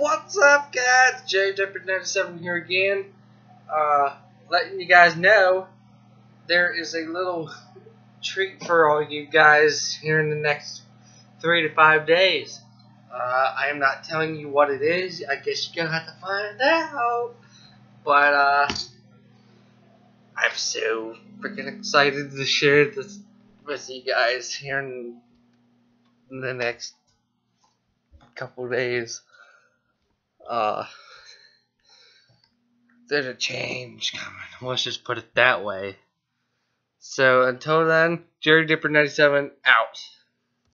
What's up, guys? Jerry Dipper 97 here again. Uh, letting you guys know there is a little treat for all you guys here in the next three to five days. Uh, I am not telling you what it is. I guess you're gonna have to find out. But uh, I'm so freaking excited to share this with you guys here in the next couple days. Uh, there's a change coming. Let's just put it that way. So until then, Jerry Dipper 97 out.